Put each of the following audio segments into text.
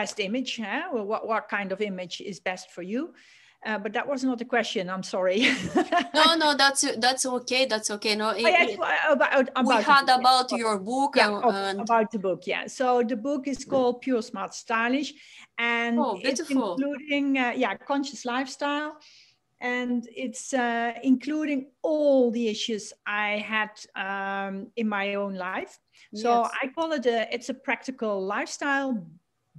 uh, best image huh? well, what, what kind of image is best for you uh, but that was not the question. I'm sorry. no, no, that's that's okay. That's okay. No, it, oh, yes, about, about, we had about your book. Yeah, and, and... about the book. Yeah. So the book is called Pure Smart Stylish, and oh, it's including uh, yeah conscious lifestyle, and it's uh, including all the issues I had um, in my own life. So yes. I call it a it's a practical lifestyle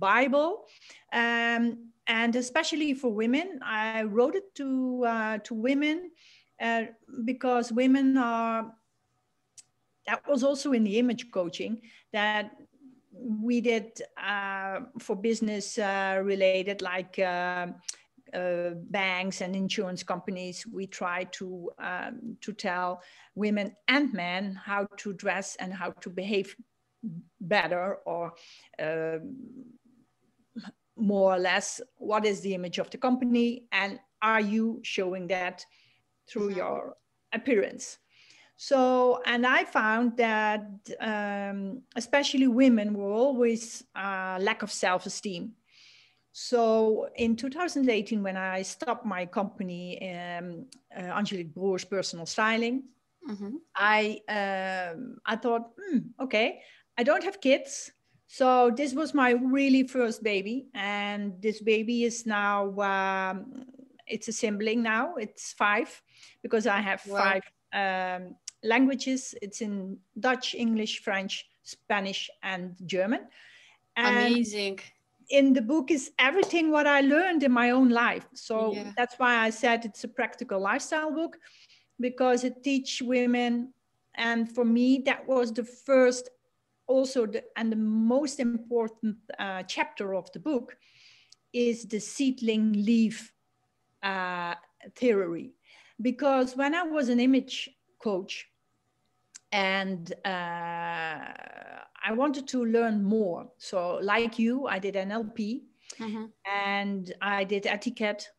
Bible. Um, and especially for women, I wrote it to uh, to women uh, because women are. That was also in the image coaching that we did uh, for business uh, related, like uh, uh, banks and insurance companies. We try to um, to tell women and men how to dress and how to behave better or more or less what is the image of the company and are you showing that through mm-hmm. your appearance so and i found that um, especially women were always uh, lack of self-esteem so in 2018 when i stopped my company um, uh, angelique broers personal styling mm-hmm. i um, i thought hmm, okay i don't have kids so this was my really first baby, and this baby is now um, it's a sibling now. It's five because I have wow. five um, languages. It's in Dutch, English, French, Spanish, and German. And Amazing. In the book is everything what I learned in my own life. So yeah. that's why I said it's a practical lifestyle book because it teach women and for me that was the first also the, and the most important uh, chapter of the book is the seedling leaf uh, theory because when i was an image coach and uh, i wanted to learn more so like you i did nlp mm-hmm. and i did etiquette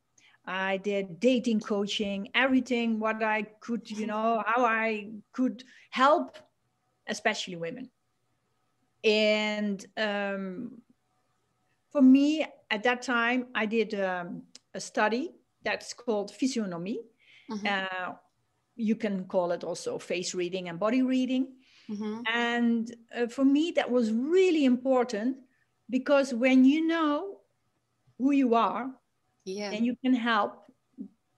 i did dating coaching everything what i could you know how i could help especially women and um, for me, at that time, I did um, a study that's called physiognomy. Mm-hmm. Uh, you can call it also face reading and body reading. Mm-hmm. And uh, for me, that was really important because when you know who you are, yeah. then you can help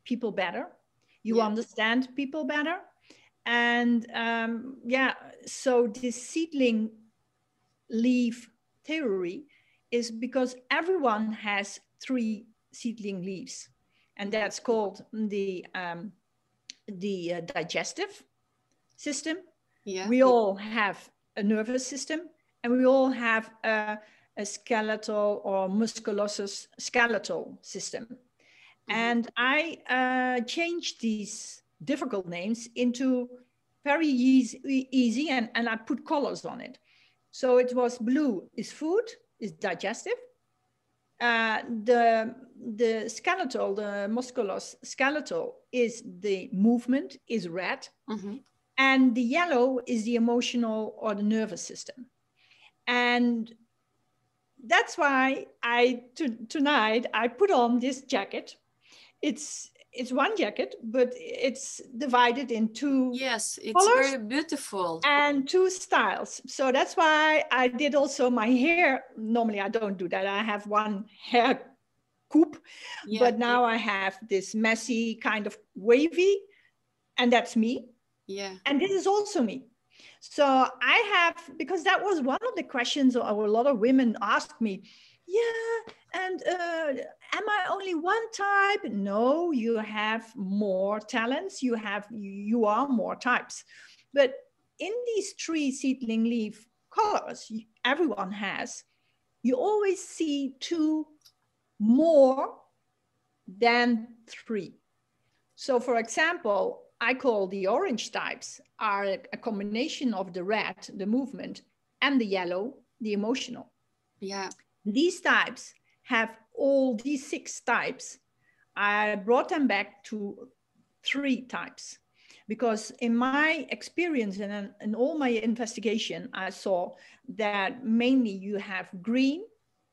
people better. You yeah. understand people better. And um, yeah, so this seedling leaf theory is because everyone has three seedling leaves, and that's called the um, the uh, digestive system. Yeah. We all have a nervous system, and we all have a, a skeletal or musculosus skeletal system. Mm-hmm. And I uh, changed these difficult names into very easy, easy and, and I put colors on it. So it was blue is food, is digestive. Uh, the, the skeletal, the musculus skeletal is the movement, is red. Mm-hmm. And the yellow is the emotional or the nervous system. And that's why I to, tonight I put on this jacket. It's it's one jacket, but it's divided in two. Yes, it's very beautiful. And two styles. So that's why I did also my hair. Normally I don't do that. I have one hair coupe, yeah. but now I have this messy kind of wavy, and that's me. Yeah. And this is also me. So I have because that was one of the questions a lot of women asked me yeah and uh, am i only one type? No you have more talents. You have you are more types. But in these three seedling leaf colors everyone has you always see two more than three. So for example i call the orange types are a combination of the red the movement and the yellow the emotional. Yeah. These types have all these six types. I brought them back to three types because in my experience and in all my investigation, I saw that mainly you have green,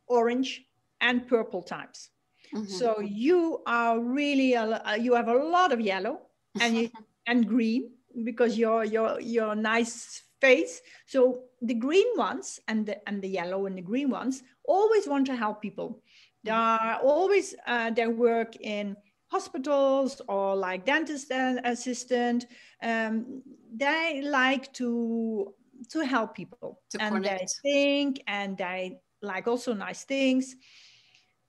orange, and purple types. Mm-hmm. So you are really a, you have a lot of yellow and you, and green because your your your nice face. So the green ones and the and the yellow and the green ones always want to help people. They mm-hmm. are always uh, they work in hospitals or like dentist assistant. Um, they like to to help people to and connect. they think and they like also nice things.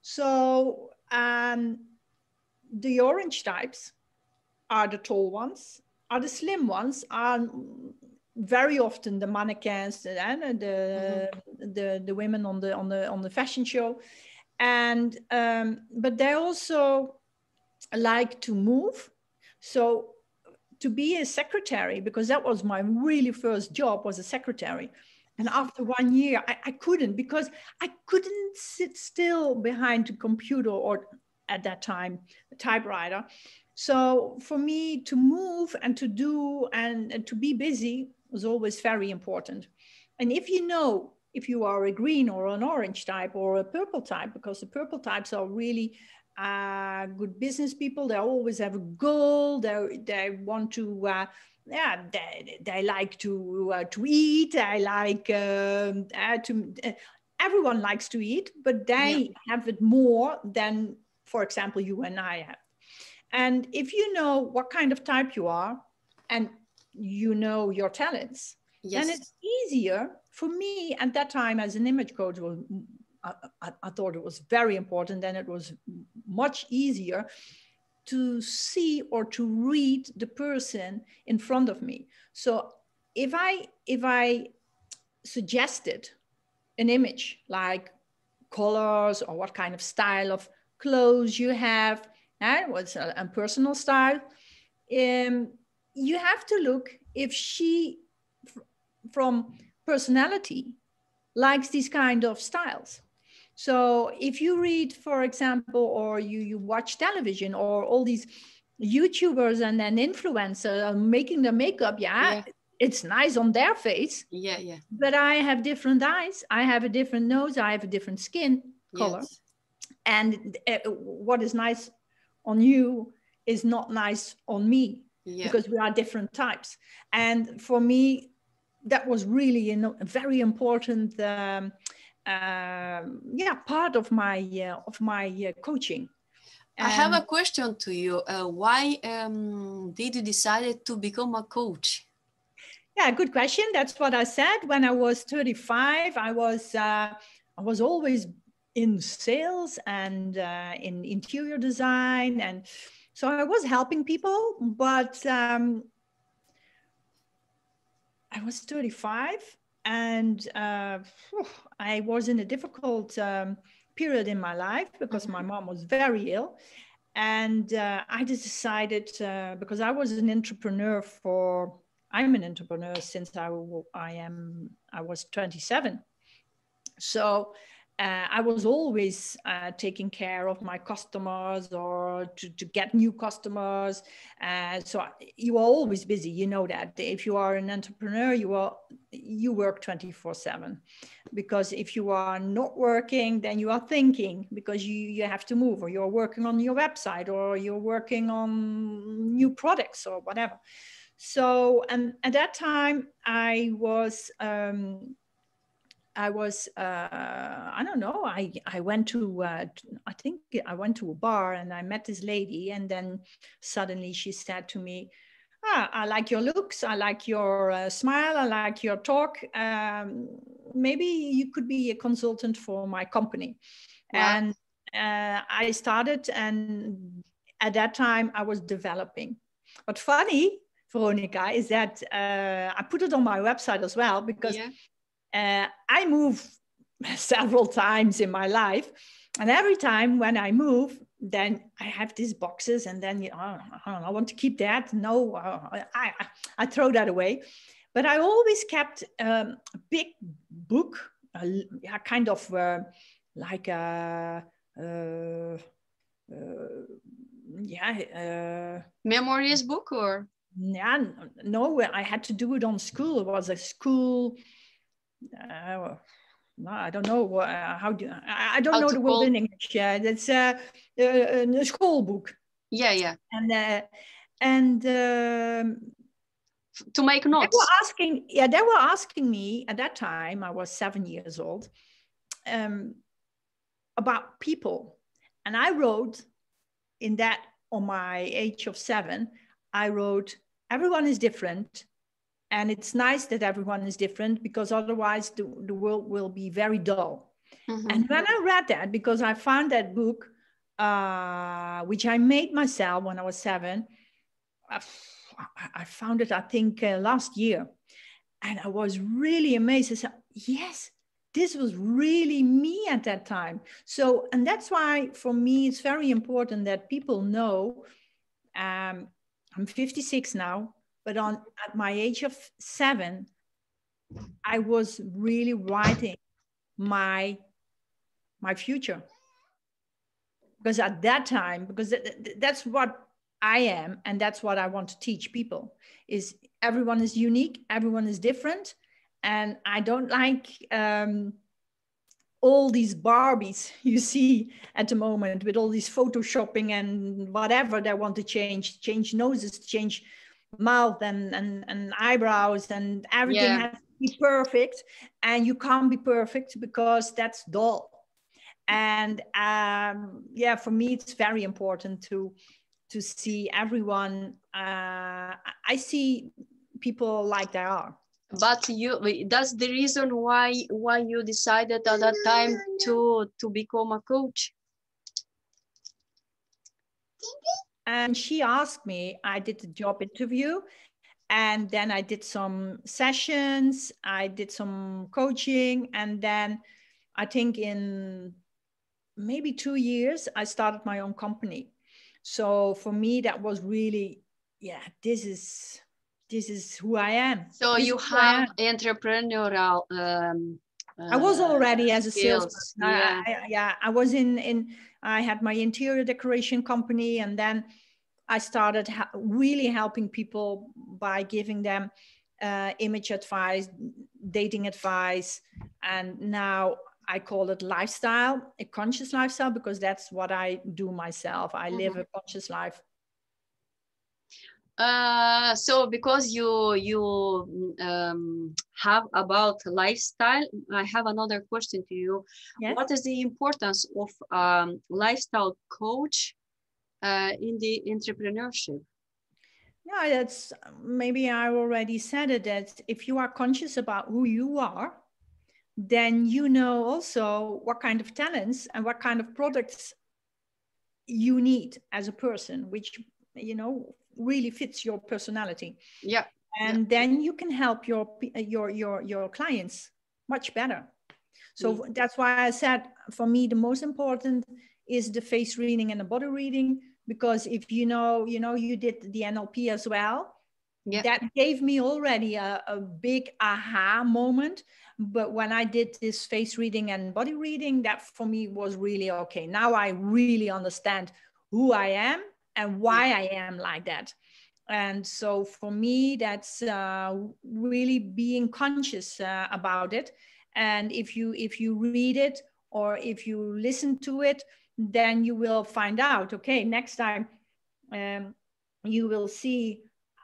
So um, the orange types are the tall ones, are the slim ones, are very often the mannequins and the, mm-hmm. the the women on the on the on the fashion show and um, but they also like to move. So to be a secretary because that was my really first job was a secretary. And after one year I, I couldn't because i couldn't sit still behind a computer or at that time a typewriter. So for me to move and to do and, and to be busy was always very important. And if you know if you are a green or an orange type or a purple type, because the purple types are really uh, good business people, they always have a goal, they, they want to. Uh, yeah, they, they like to uh, to eat. I like um, uh, to. Uh, everyone likes to eat, but they yeah. have it more than, for example, you and I have. And if you know what kind of type you are, and you know your talents yes. it's easier for me at that time as an image coach was I, I, I thought it was very important Then it was much easier to see or to read the person in front of me so if i if i suggested an image like colors or what kind of style of clothes you have and eh, what's a, a personal style um, you have to look if she from personality likes these kind of styles. So if you read for example or you you watch television or all these youtubers and then influencers making the makeup yeah, yeah, it's nice on their face. Yeah yeah. But i have different eyes. I have a different nose. I have a different skin color. Yes. and uh, what is nice on you is not nice on me yeah. because we are different types. And for me, that was really you know, a very important um, uh, yeah part of my uh, of my uh, coaching. I have a question to you. Uh, why um, did you decide to become a coach? Yeah, good question. That's what I said when I was 35. I was uh, I was always in sales and uh, in interior design and so I was helping people, but um, I was 35 and uh, I was in a difficult um, period in my life because my mom was very ill. And uh, I just decided uh, because I was an entrepreneur for, I'm an entrepreneur since I, I am, I was 27. So uh, I was always uh, taking care of my customers or to, to get new customers. Uh, so you are always busy. You know that if you are an entrepreneur, you are you work 24 seven because if you are not working, then you are thinking because you, you have to move or you're working on your website or you're working on new products or whatever. So, and at that time I was, um, I was, uh, I don't know, I, I went to, uh, I think I went to a bar and I met this lady. And then suddenly she said to me, ah, I like your looks, I like your uh, smile, I like your talk. Um, maybe you could be a consultant for my company. Wow. And uh, I started, and at that time I was developing. But funny, Veronica, is that uh, I put it on my website as well because yeah. Uh, I move several times in my life. And every time when I move, then I have these boxes, and then you know, I know, I want to keep that. No, uh, I, I throw that away. But I always kept um, a big book, a, a kind of uh, like a, uh, uh, yeah. Memories book or? Yeah, no, I had to do it on school. It was a school. Uh, no, I don't know uh, how do I, I don't how know the word in English. Yeah, it's a, a, a school book. Yeah, yeah. And uh, and um, to make notes. They were asking, yeah, they were asking me at that time. I was seven years old. Um, about people, and I wrote in that on my age of seven. I wrote, everyone is different, and it's nice that everyone is different because otherwise the, the world will be very dull. Mm-hmm. And when I read that, because I found that book, uh, which I made myself when I was seven, I, I found it, I think, uh, last year. And I was really amazed. I said, yes, this was really me at that time. So, and that's why for me, it's very important that people know um, I'm 56 now but on at my age of seven, I was really writing my my future. Because at that time because that's what i am and that's what i want to teach people is everyone is unique everyone is different and i don't like um, all these barbies you see at the moment with all this photoshopping and whatever they want to change change noses change mouth and, and, and eyebrows and everything yeah. has to be perfect. And you can't be perfect because that's dull. And um, yeah for me it's very important to to see everyone uh, i see people like they are. But you that's the reason why why you decided at that time to to become a coach and she asked me i did a job interview and then i did some sessions i did some coaching and then i think in maybe two years i started my own company so for me that was really yeah this is this is who i am so this you have entrepreneurial um, I was already as a salesperson. Yeah. I, I, yeah, I was in in. I had my interior decoration company, and then I started ha- really helping people by giving them uh, image advice, dating advice, and now I call it lifestyle, a conscious lifestyle, because that's what I do myself. I mm-hmm. live a conscious life uh, so because you you um, have about lifestyle, I have another question to you. Yes. What is the importance of um, lifestyle coach uh, in the entrepreneurship? Yeah, that's maybe I already said it. That if you are conscious about who you are, then you know also what kind of talents and what kind of products you need as a person, which you know really fits your personality. Yeah. And yeah. then you can help your your your your clients much better. So mm. that's why I said for me the most important is the face reading and the body reading because if you know you know you did the NLP as well. Yeah. That gave me already a, a big aha moment. But when I did this face reading and body reading, that for me was really okay. Now I really understand who I am and why I am like that. And so for me, that's uh, really being conscious uh, about it. And if you if you read it or if you listen to it, then you will find out. Okay, next time um, you will see.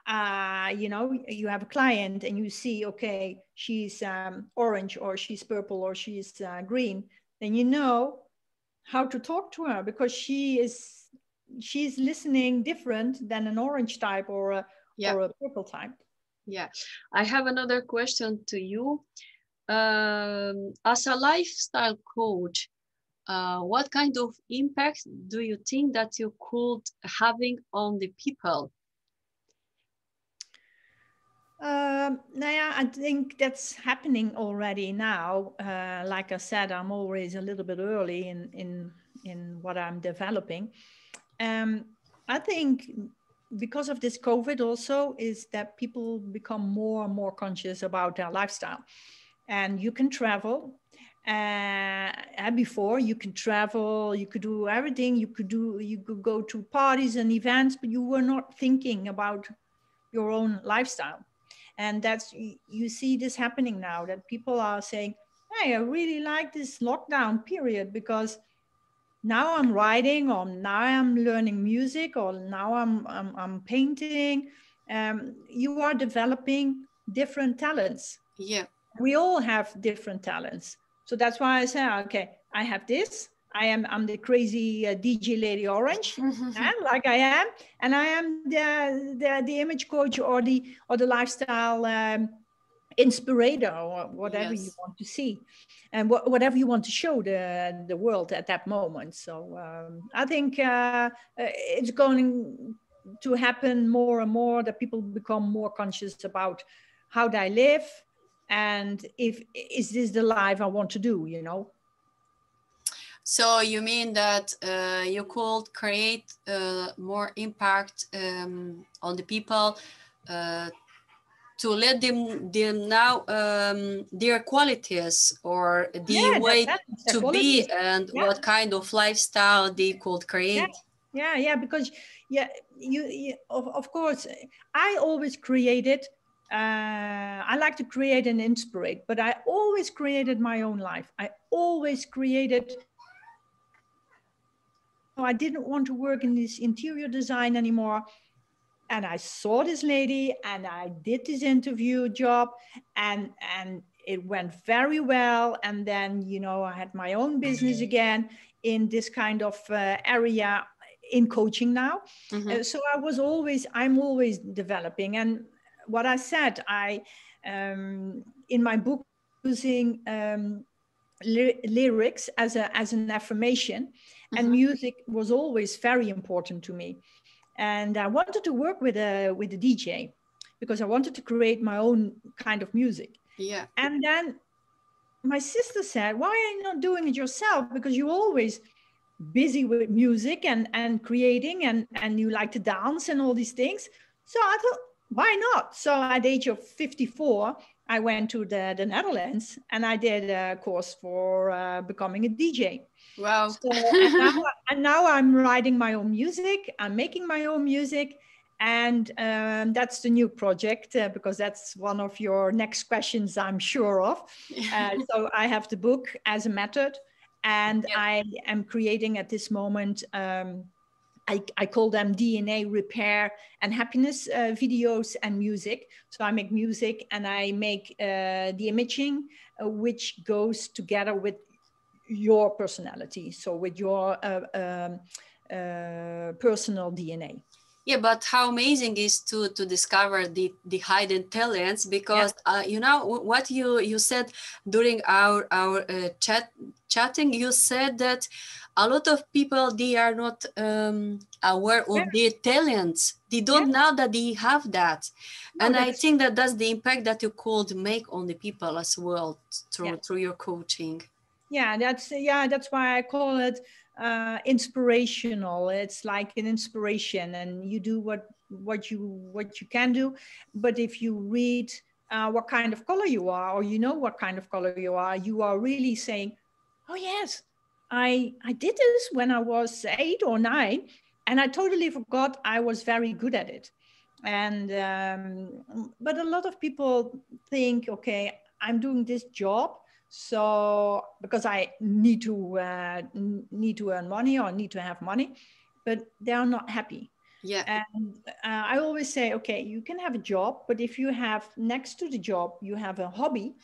Uh, you know, you have a client and you see, okay, she's um, orange or she's purple or she's uh, green. Then you know how to talk to her because she is she's listening different than an orange type or a, yeah. or a purple type. Yeah, I have another question to you. Um, as a lifestyle coach, uh, what kind of impact do you think that you could having on the people? Um, yeah, I think that's happening already now. Uh, like I said, I'm always a little bit early in in in what I'm developing. Um, I think because of this COVID also is that people become more and more conscious about their lifestyle. And you can travel. Uh, before you could travel, you could do everything. You could do, you could go to parties and events, but you were not thinking about your own lifestyle and that's you see this happening now that people are saying hey i really like this lockdown period because now i'm writing or now i'm learning music or now i'm i'm, I'm painting. Um, you are developing different talents. Yeah. We all have different talents. So that's why i say okay i have this. I am I'm the crazy uh, DJ Lady Orange, mm-hmm. like I am, and I am the, the the image coach or the or the lifestyle um, inspirator or whatever yes. you want to see, and wh- whatever you want to show the the world at that moment. So um, I think uh, uh it's going to happen more and more that people become more conscious about how they live and if is this the life I want to do, you know. So you mean that uh, you could create uh, more impact um, on the people uh, to let them them know um, their qualities or the yeah, way that, to qualities. be and yeah. what kind of lifestyle they could create. Yeah, yeah, yeah because yeah, you, you of, of course I always created uh, I like to create and inspire, but I always created my own life. I always created I didn't want to work in this interior design anymore. And I saw this lady and I did this interview job and and it went very well. And then, you know, I had my own business again in this kind of uh, area in coaching now. Mm-hmm. Uh, so I was always, I'm always developing. And what I said, I, um, in my book, using um, ly- lyrics as, a, as an affirmation and mm-hmm. music was always very important to me and i wanted to work with a with a dj because i wanted to create my own kind of music. Yeah. And then my sister said why are you not doing it yourself? Because you're always busy with music and and creating and and you like to dance and all these things. So i thought why not? So at the age of 54 i went to the, the netherlands and i did a course for uh, becoming a dj Wow. So, and, now, and, now, I'm writing my own music. I'm making my own music. And um, that's the new project uh, because that's one of your next questions, I'm sure of. Uh, so I have the book as a method, and yeah. I am creating at this moment. Um, I, I, call them DNA repair and happiness uh, videos and music. So I make music and I make uh, the imaging, uh, which goes together with your personality, so with your uh, um, uh, personal DNA. Yeah, but how amazing is to to discover the the hidden talents because yeah. uh, you know what you you said during our our uh, chat chatting. You said that a lot of people they are not um, aware of yeah. their talents. They don't yeah. know that they have that, no, and I think that that's the impact that you could make on the people as well through through your coaching yeah that's yeah that's why i call it uh, inspirational. It's like an inspiration and you do what what you what you can do. But if you read uh, what kind of color you are or you know what kind of color you are you are really saying oh yes i i did this when i was eight or nine and i totally forgot i was very good at it. And um, but a lot of people think okay i'm doing this job so because I need to uh, need to earn money or need to have money, but they are not happy. Yeah. And uh, I always say, okay, you can have a job, but if you have next to the job, you have a hobby,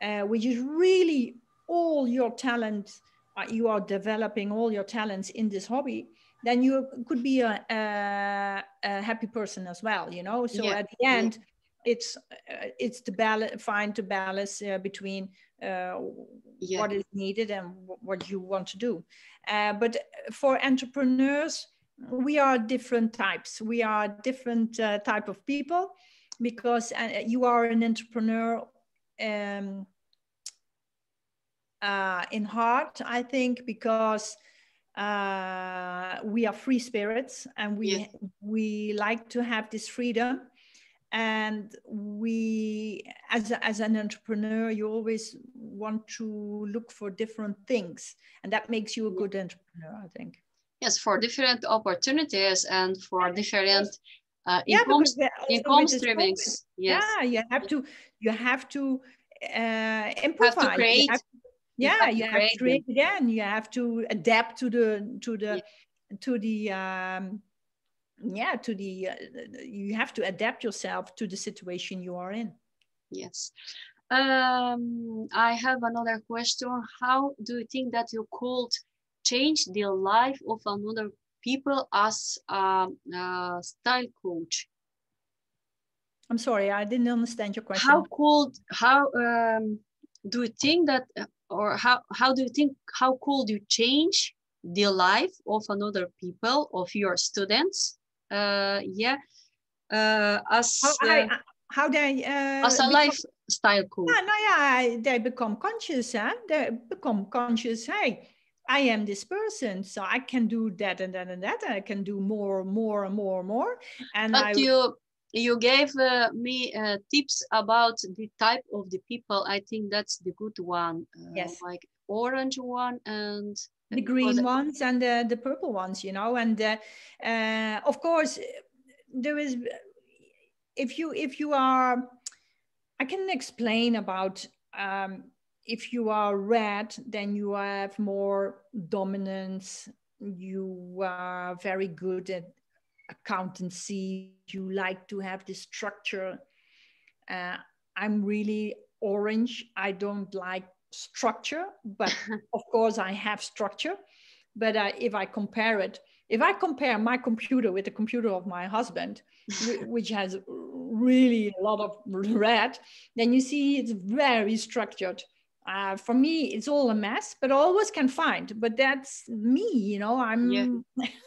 uh, which is really all your talent, uh, you are developing all your talents in this hobby, then you could be a, a, a happy person as well, you know? So yeah. at the end, yeah it's uh, it's the balance find the balance uh, between uh, yeah. what is needed and what you want to do. Uh, but for entrepreneurs, we are different types. We are different uh, type of people because uh, you are an entrepreneur um, uh, in heart, I think, because uh, we are free spirits and we yes. we like to have this freedom and we as, a, as an entrepreneur you always want to look for different things and that makes you a good entrepreneur i think yes for different opportunities and for different uh, yeah, income, income streamings. Yes. Yeah, you have to you have to uh, improvise. Have to create. Have, yeah, you have, you have to create again. You have to adapt to the to the yeah. to the um, yeah to the uh, you have to adapt yourself to the situation you are in. Yes. Um, I have another question. How do you think that you could change the life of another people as a, a style coach? I'm sorry, I didn't understand your question. How could how um, do you think that, or how how do you think how could you change the life of another people of your students? Uh, yeah, uh, as how, uh, I, how they uh, as a become, lifestyle coach. Yeah, no, yeah, they become conscious. Huh? They become conscious. Hey, I am this person, so I can do that and that and that. And I can do more, more, and more, and more. And but I, you you gave uh, me uh, tips about the type of the people. I think that's the good one. Uh, yes, like orange one and the green ones and the, the purple ones. You know, and uh, uh, of course there is if you if you are, I can explain about. Um, if you are red, then you have more dominance. You are very good at accountancy. You like to have this structure. Uh, I'm really orange. I don't like structure, but of course I have structure. But uh, if I compare it, if I compare my computer with the computer of my husband, which has really a lot of red, then you see it's very structured uh, for me it's all a mess but I always can find but that's me you know i'm yeah.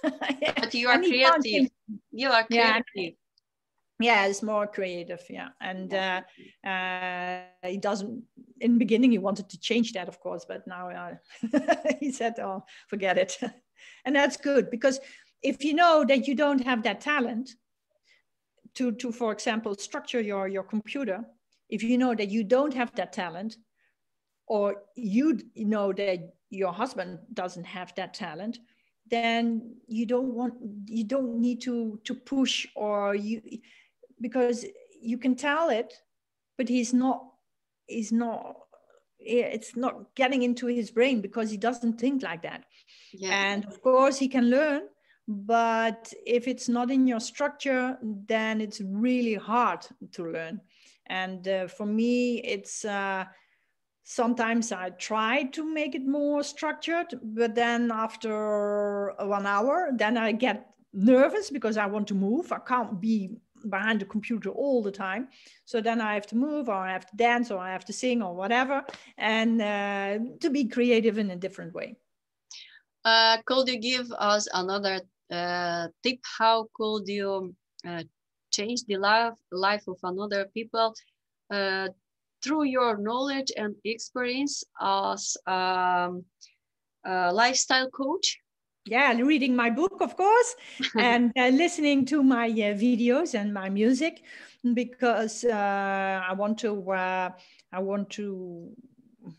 but you are creative you are creative yeah, yeah it's more creative yeah. And uh, uh, he doesn't in the beginning he wanted to change that of course but now uh, he said oh forget it. And that's good because if you know that you don't have that talent to to for example structure your your computer if you know that you don't have that talent or you know that your husband doesn't have that talent then you don't want you don't need to to push or you because you can tell it but he's not he's not it's not getting into his brain because he doesn't think like that yeah. and of course he can learn but if it's not in your structure then it's really hard to learn and uh, for me it's uh, sometimes I try to make it more structured, but then after one hour, then I get nervous because I want to move. I can't be behind the computer all the time. So then I have to move or I have to dance or I have to sing or whatever and uh, to be creative in a different way. Uh, could you give us another uh, tip? How could you uh, change the life, life of another people uh, through your knowledge and experience as um, lifestyle coach? Yeah, reading my book, of course, and uh, listening to my uh, videos and my music, because uh, I want to, uh, I want to,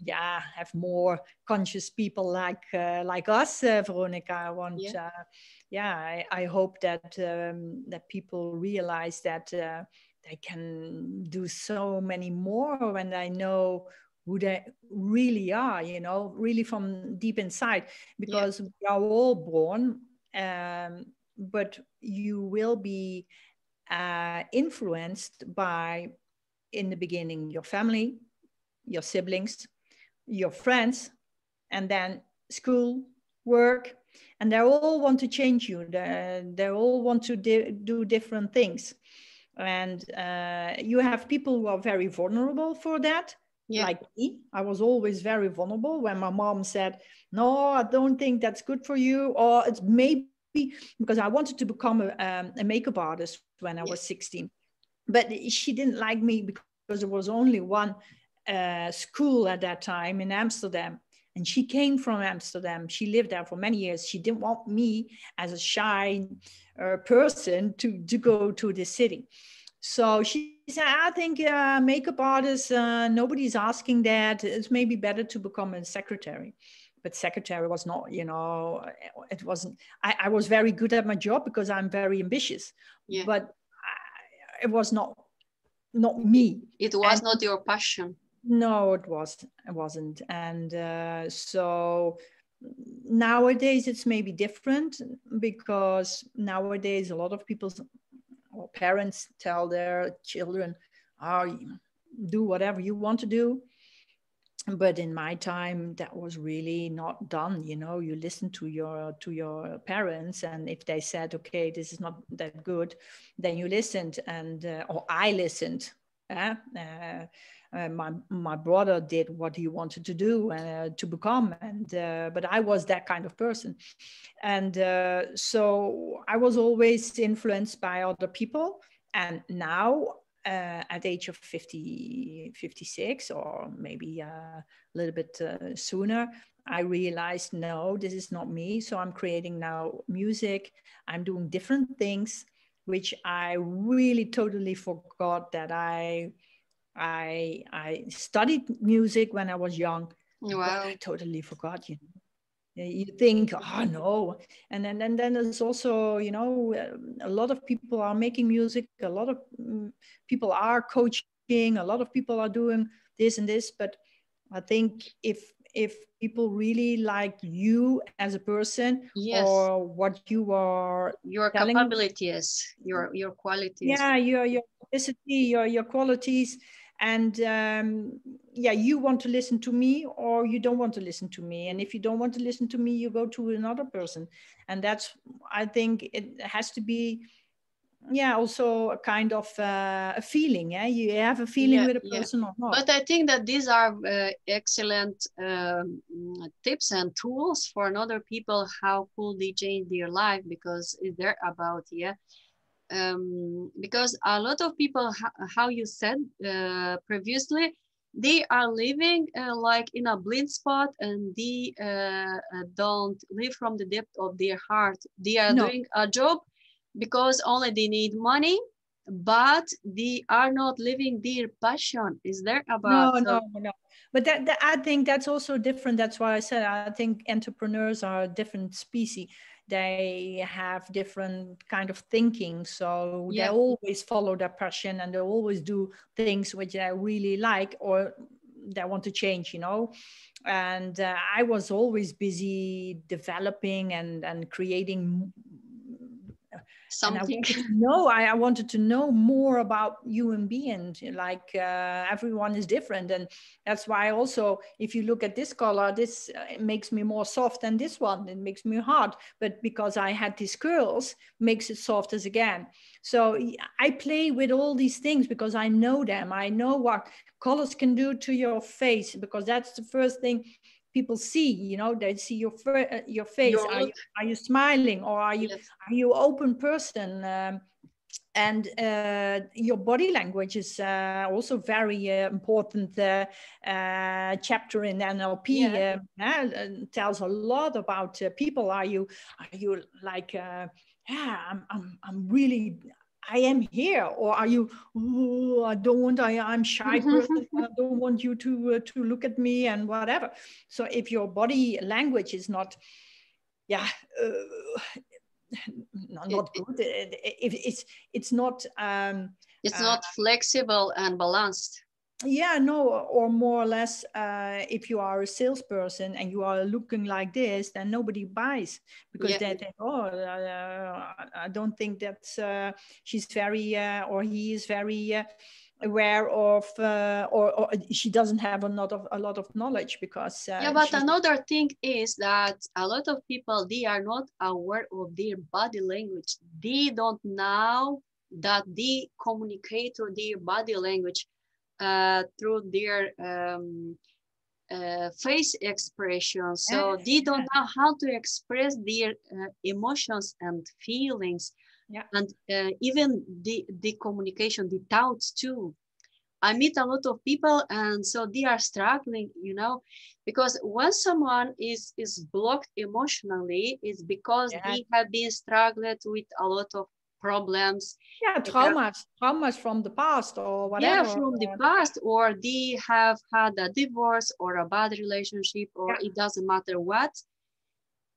yeah, have more conscious people like uh, like us, uh, Veronica. I want, yeah, yeah I, I, hope that um, that people realize that they can do so many more when they know who they really are, you know, really from deep inside, because yeah. we are all born, um, but you will be uh, influenced by, in the beginning, your family, your siblings, your friends, and then school, work, and they all want to change you. They, they all want to di- do different things and uh, you have people who are very vulnerable for that yeah. like me i was always very vulnerable when my mom said no i don't think that's good for you or it's maybe because i wanted to become a, um, a makeup artist when i was 16 but she didn't like me because there was only one uh, school at that time in amsterdam and she came from amsterdam she lived there for many years she didn't want me as a shy uh, person to, to go to the city. So she said, I think uh, makeup artist, uh, nobody's asking that. It's maybe better to become a secretary. But secretary was not, you know, it wasn't, I, I was very good at my job because I'm very ambitious. Yeah. But it was not not me. It was and, not your passion. No, it was it wasn't, and uh, so nowadays it's maybe different because nowadays a lot of people or parents tell their children, "Oh, do whatever you want to do." but in my time that was really not done you know you listen to your to your parents and if they said okay this is not that good then you listened and uh, or i listened uh, uh, uh, my my brother did what he wanted to do uh, to become and uh, but i was that kind of person and uh, so i was always influenced by other people and now at age of 50, 56 or maybe a little bit sooner, I realized, no, this is not me. So I'm creating now music. I'm doing different things, which I really totally forgot that I, I, I studied music when I was young. Wow. I totally forgot, you know you think oh no and then and then there's also you know a lot of people are making music a lot of mm, people are coaching a lot of people are doing this and this but i think if if people really like you as a person yes. or what you are your capabilities your your qualities. Yeah your your capacity your your qualities. And um, yeah you want to listen to me or you don't want to listen to me. And if you don't want to listen to me you go to another person. And that's i think it has to be yeah also a kind of uh, a feeling yeah you have a feeling yeah, with a person yeah. or not but i think that these are uh, excellent um, tips and tools for other people how could they change their life because they're about yeah um, because a lot of people, how you said uh, previously, they are living uh, like in a blind spot and they uh, uh don't live from the depth of their heart. They are no. doing a job because only they need money, but they are not living their passion. Is there about? No, no, no. But that, that, I think that's also different. That's why I said I think entrepreneurs are a different species they have different kind of thinking so yeah. they always follow their passion and they always do things which they really like or they want to change you know and uh, i was always busy developing and and creating something. No, I, I, wanted to know more about human beings. Like uh, everyone is different, and that's why also, if you look at this color, this uh, makes me more soft than this one. It makes me hard, but because I had these curls, makes it soft as again. So I play with all these things because I know them. I know what colors can do to your face because that's the first thing people see you know they see your uh, your face are you, are you smiling or are you yes. are you open person um, and uh, your body language is uh, also very uh, important uh, uh, chapter in NLP. Yeah. tells a lot about people. Are you are you like yeah? I'm I'm I'm really I am here, or are you? Oh, I don't want. I, I'm shy person. I don't want you to uh, to look at me and whatever. So if your body language is not, yeah, uh, not, not good. If it's it's not. Um, it's uh, not flexible and balanced yeah no or more or less uh, if you are a salesperson and you are looking like this then nobody buys because yeah. they think oh uh, i don't think that uh, she's very uh, or he is very uh, aware of uh, or, or, she doesn't have a lot of a lot of knowledge because yeah but another thing is that a lot of people they are not aware of their body language they don't know that they communicate through their body language uh, through their um, uh, face expression. So they don't know how to express their uh, emotions and feelings. Yeah. And uh, even the, the communication, the thoughts too. I meet a lot of people and so they are struggling, you know, because when someone is, is blocked emotionally, it's because yeah. they have been struggling with a lot of problems. Yeah, traumas, traumas from the past or whatever. Yeah, from the past, or they have had a divorce or a bad relationship, or yeah. it doesn't matter what.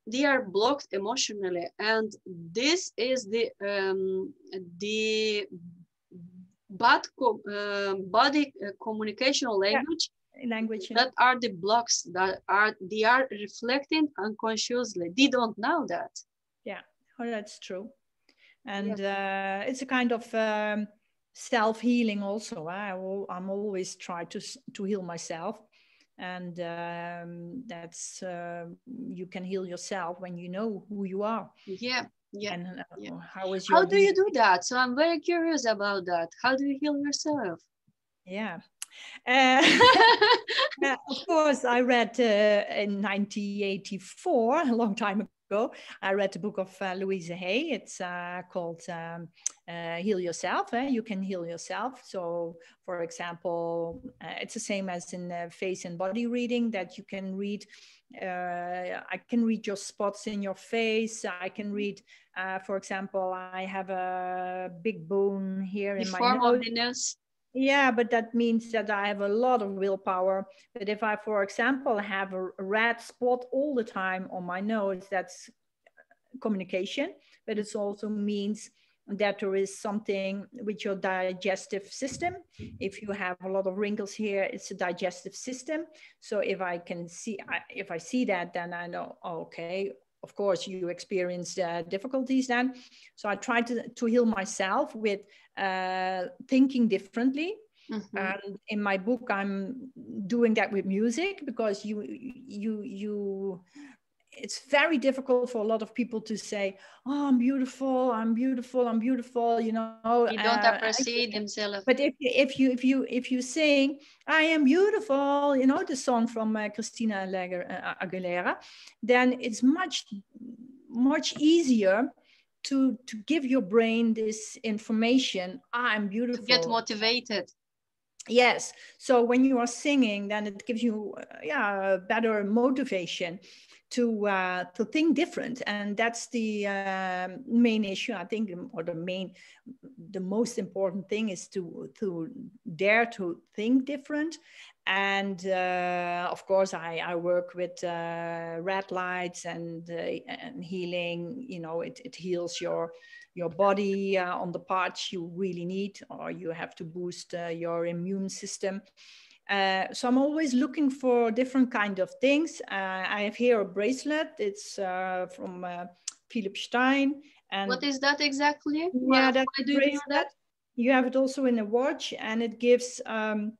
They are blocked emotionally, and this is the um, the bad co uh, body uh, communication language yeah. language that are the blocks that are they are reflecting unconsciously they don't know that yeah oh, that's true and uh, it's a kind of um, self-healing also. I will, i'm always try to to heal myself. And um, that's uh, you can heal yourself when you know who you are. Yeah yeah, and, uh, yeah. how is how do you do that? So i'm very curious about that. How do you heal yourself? Yeah. Uh, of course i read uh, in 1984 a long time ago i read the book of uh, louise hay it's uh, called um, uh, heal yourself eh? you can heal yourself so for example uh, it's the same as in face and body reading that you can read uh, I can read your spots in your face. I can read, uh, for example, I have a big bone here the in my nose. the nose. Yeah, but that means that I have a lot of willpower. But if I, for example, have a red spot all the time on my nose, that's communication. But it also means that there is something with your digestive system. If you have a lot of wrinkles here, it's a digestive system. So if I can see, if I see that, then I know, okay, of course you experience uh, difficulties then. So I tried to, to heal myself with uh, thinking differently. Mm-hmm. And in my book, I'm doing that with music because you you you it's very difficult for a lot of people to say, "Oh, I'm beautiful, I'm beautiful, I'm beautiful." You know, you don't uh, appreciate themselves. But if if you if you if you sing, "I am beautiful," you know, the song from uh, Christina uh, Aguilera, then it's much much easier to to give your brain this information. I'm beautiful. To get motivated yes. So when you are singing then it gives you uh, yeah better motivation to uh, to think different. And that's the um, main issue i think or the main the most important thing is to to dare to think different. And uh, of course I, I work with uh, red lights and, uh, and healing. You know it, it heals your your body uh, on the parts you really need or you have to boost uh, your immune system uh, so I'm always looking for different kind of things. Uh, I have here a bracelet. It's uh, from uh, Philip Stein. And what is that exactly? Yeah, that bracelet. That? You have it also in a watch, and it gives. Um,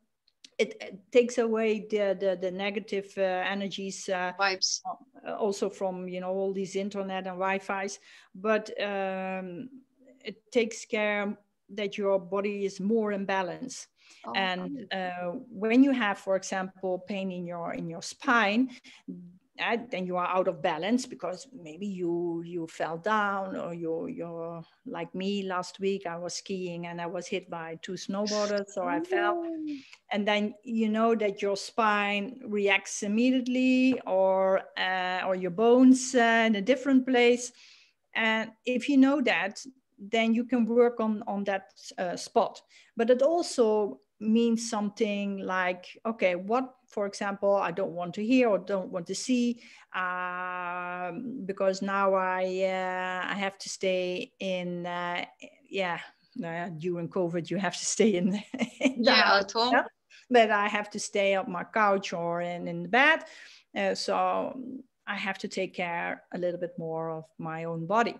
it, it, takes away the the, the negative uh, energies vibes. also from you know all these internet and wi-fi's. But um, it takes care that your body is more in balance. Oh, and uh, when you have, for example, pain in your in your spine, uh, then you are out of balance because maybe you you fell down or you you're like me last week. I was skiing and I was hit by two snowboarders, so I fell. And then you know that your spine reacts immediately, or uh, or your bones uh, in a different place. And if you know that, then you can work on on that uh, spot but it also means something like okay what for example i don't want to hear or don't want to see um, because now i uh, i have to stay in uh, yeah uh, during covid you have to stay in, in yeah at home yeah? but i have to stay on my couch or in, in the bed uh, so i have to take care a little bit more of my own body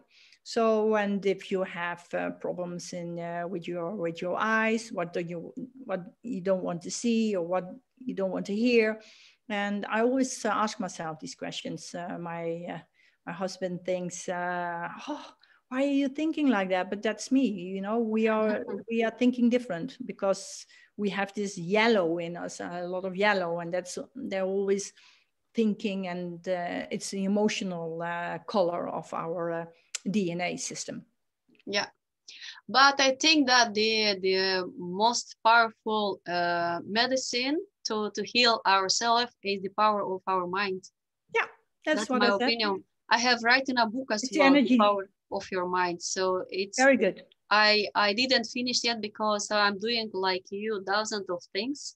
so, and if you have uh, problems in uh, with your with your eyes, what do you what you don't want to see or what you don't want to hear, and I always uh, ask myself these questions. Uh, my uh, my husband thinks, uh, oh, why are you thinking like that? But that's me. You know, we are we are thinking different because we have this yellow in us, a lot of yellow, and that's they're always thinking, and it's the emotional color of our DNA system. Yeah, but I think that the the most powerful uh, medicine to to heal ourselves is the power of our mind. Yeah, that's, that's my I opinion. I have written a book as it's well, the power of your mind. So it's very good. I I didn't finish yet because I'm doing like you dozens of things.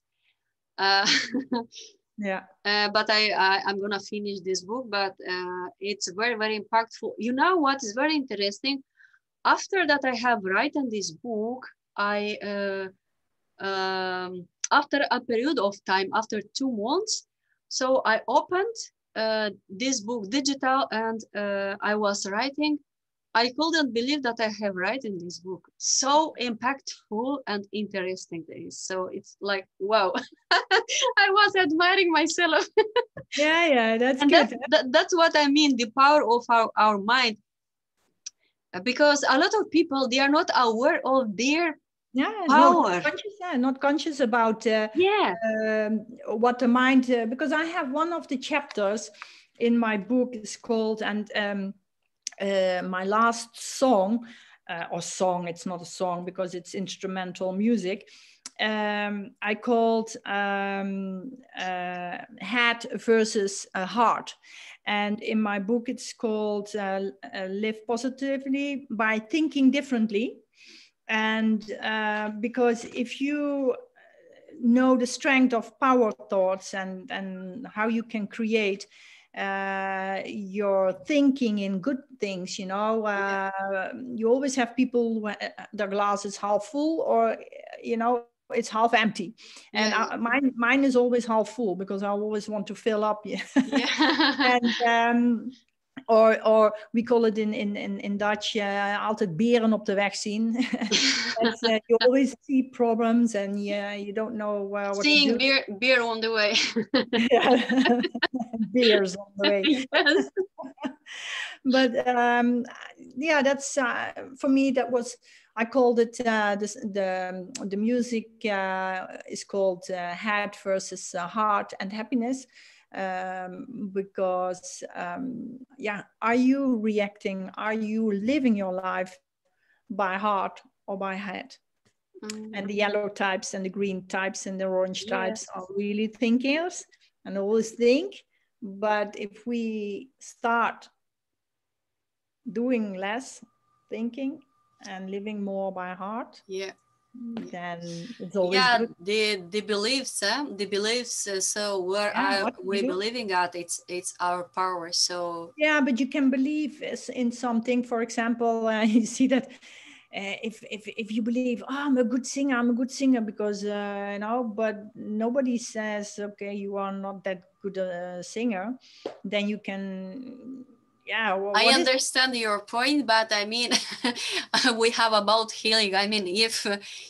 Uh, yeah uh, but I, I am gonna finish this book but uh, it's very very impactful you know what is very interesting after that i have written this book I uh, um, after a period of time, after two months, so I opened uh, this book digital and uh, I was writing. I couldn't believe that I have written this book. So impactful and interesting days. So it's like, wow, I was admiring myself. yeah, yeah, that's and good. That, that, that's what I mean, the power of our, our mind. Because a lot of people, they are not aware of their yeah power. Not conscious, yeah, not conscious about uh, yeah um, what the mind uh, because i have one of the chapters in my book is called and um, uh, my last song uh, or song it's not a song because it's instrumental music um, i called um, uh, head versus heart. And in my book it's called uh, live positively by thinking differently. And uh, because if you know the strength of power thoughts and and how you can create uh, your thinking in good things you know uh, you always have people when uh, their glass is half full or you know it's half empty and yeah. I, mine mine is always half full because i always want to fill up yeah, yeah. and um, or, or we call it in, in, in, in Dutch, uh, altijd beren op de weg zien. uh, you always see problems and yeah, you don't know uh, what Seeing to do. beer, beer on the way. Beers on the way. Yes. but um, yeah, that's, uh, for me, that was, I called it, uh, this, the, the music uh, is called head versus heart and happiness um, because um, yeah are you reacting are you living your life by heart or by head mm. and the yellow types and the green types and the orange types yes. are really thinkers and always think but if we start doing less thinking and living more by heart yeah then it's always yeah good. the the beliefs eh? the beliefs uh, so where yeah, are we believing at it's it's our power so yeah but you can believe in something for example uh, you see that uh, if, if if you believe oh, i'm a good singer i'm a good singer because uh, you know but nobody says okay you are not that good a singer then you can yeah well, i understand is... your point but i mean we have about healing i mean if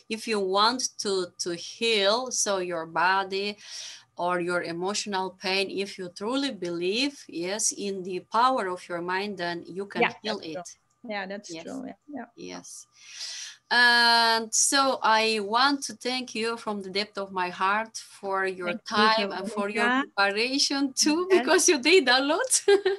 if you want to to heal so your body or your emotional pain if you truly believe yes in the power of your mind then you can yeah, heal it true. yeah that's yes. true yeah. yeah yes and so I want to thank you from the depth of my heart for your thank time you, and for your preparation too, yes. because you did a lot.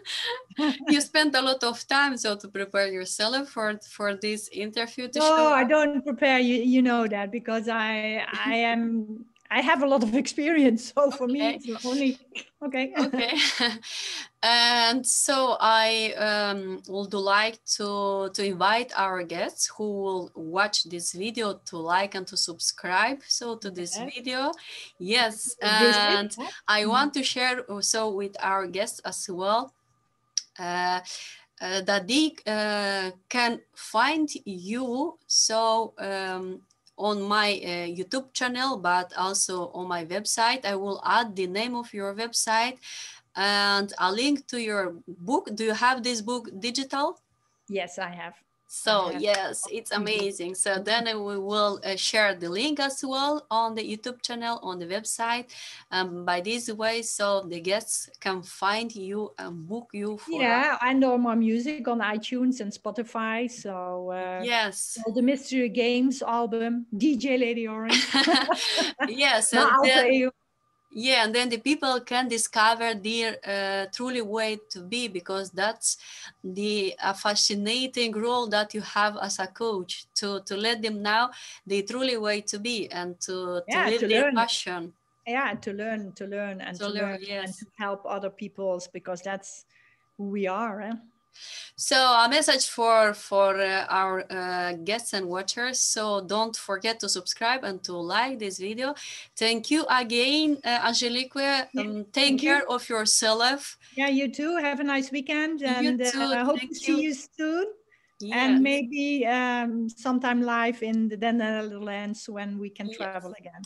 you spent a lot of time so to prepare yourself for for this interview. To oh, I don't prepare you. You know that because I I am I have a lot of experience. So for okay. me, it's only okay. okay. And so I um, would like to, to invite our guests who will watch this video to like and to subscribe so to this okay. video. Yes, and I mm-hmm. want to share also with our guests as well. Uh, uh, that they uh, can find you so um, on my uh, YouTube channel, but also on my website. I will add the name of your website and a link to your book. Do you have this book digital? Yes, I have. So yes, it's amazing. So then we will uh, share the link as well on the YouTube channel, on the website. Um, by this way, so the guests can find you and book you. For yeah, and all my music on iTunes and Spotify. So uh, yes, the Mystery Games album, DJ Lady Orange. yes, then, yeah and then the people can discover their uh, truly way to be because that's the uh, fascinating role that you have as a coach to to let them know the truly way to be and to, yeah, to live to their learn. passion yeah to learn to learn and to, to learn, learn yes. and to help other peoples because that's who we are eh? So a message for for uh, our uh, guests and watchers. So don't forget to subscribe and to like this video. Thank you again, uh, Angelique. Um, take Thank care you. of yourself. Yeah, you too. Have a nice weekend, and uh, I hope Thank to see you. you soon. Yes. And maybe um, sometime live in the Netherlands when we can yes. travel again.